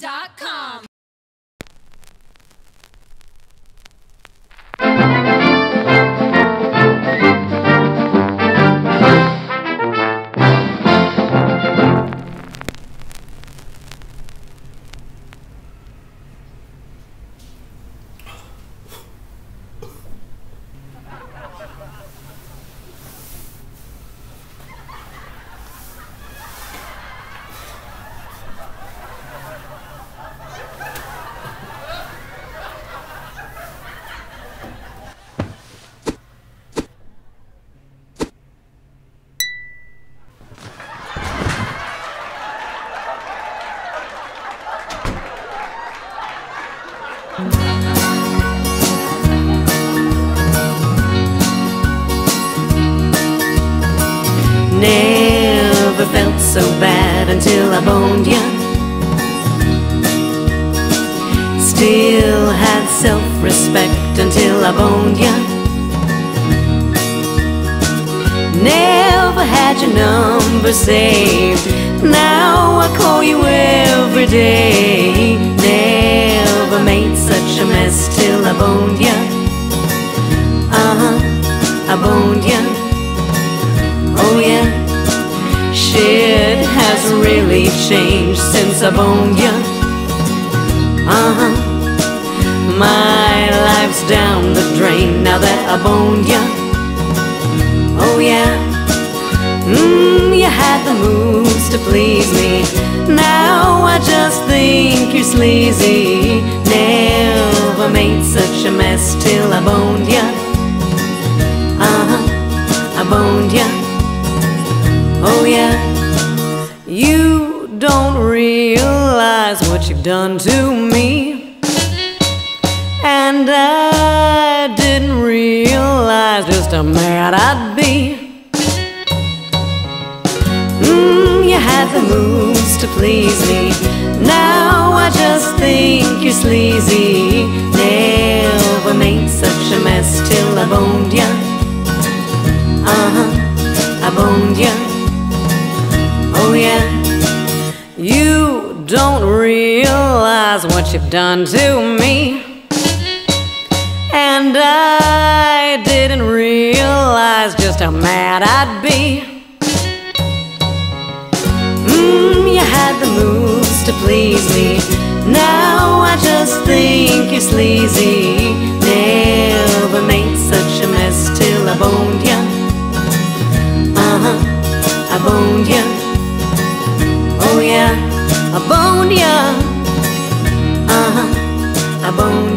Music.com. Never Still had self respect until I boned ya. Never had your number saved. Now I call you every day. Never made such a mess till I boned ya. Uh huh, I boned ya. Oh yeah, shit has really changed since I boned ya. Uh huh, my life's down the drain now that I boned ya. Oh yeah, mmm, you had the moves to please me. Now I just think you're sleazy. Never made such a mess till I boned ya. Uh huh, I boned ya. Oh yeah, you don't realize what you've done to me. Mad I'd be. Mmm, you had the moves to please me. Now I just think you're sleazy. Never made such a mess till I boned ya. Uh huh, I boned ya. Oh yeah, you don't realize what you've done to me. And I just how mad I'd be. Mmm, you had the moves to please me. Now I just think you're sleazy. Never made such a mess till I boned ya. Uh huh, I boned ya. Oh yeah, I boned ya. Uh huh, I boned.